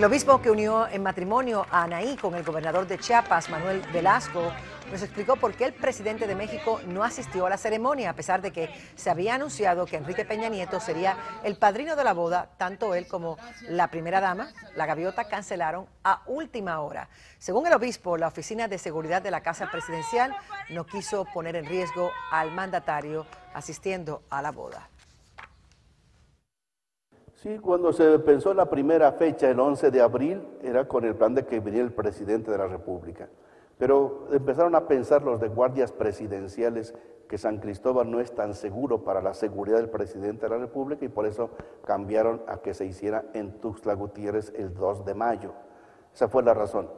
El obispo que unió en matrimonio a Anaí con el gobernador de Chiapas, Manuel Velasco, nos explicó por qué el presidente de México no asistió a la ceremonia, a pesar de que se había anunciado que Enrique Peña Nieto sería el padrino de la boda. Tanto él como la primera dama, la gaviota, cancelaron a última hora. Según el obispo, la Oficina de Seguridad de la Casa Presidencial no quiso poner en riesgo al mandatario asistiendo a la boda. Sí, cuando se pensó la primera fecha, el 11 de abril, era con el plan de que viniera el presidente de la República. Pero empezaron a pensar los de guardias presidenciales que San Cristóbal no es tan seguro para la seguridad del presidente de la República y por eso cambiaron a que se hiciera en Tuxtla Gutiérrez el 2 de mayo. Esa fue la razón.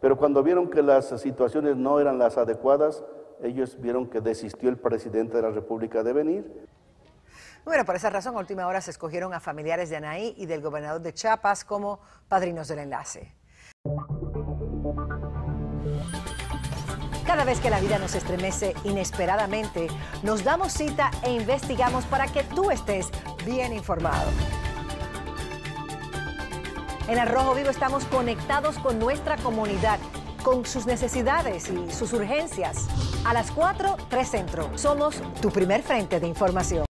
Pero cuando vieron que las situaciones no eran las adecuadas, ellos vieron que desistió el presidente de la República de venir bueno, por esa razón, a última hora se escogieron a familiares de Anaí y del gobernador de Chiapas como padrinos del enlace. Cada vez que la vida nos estremece inesperadamente, nos damos cita e investigamos para que tú estés bien informado. En Arrojo Vivo estamos conectados con nuestra comunidad, con sus necesidades y sus urgencias. A las 4, 3 Centro. Somos tu primer frente de información.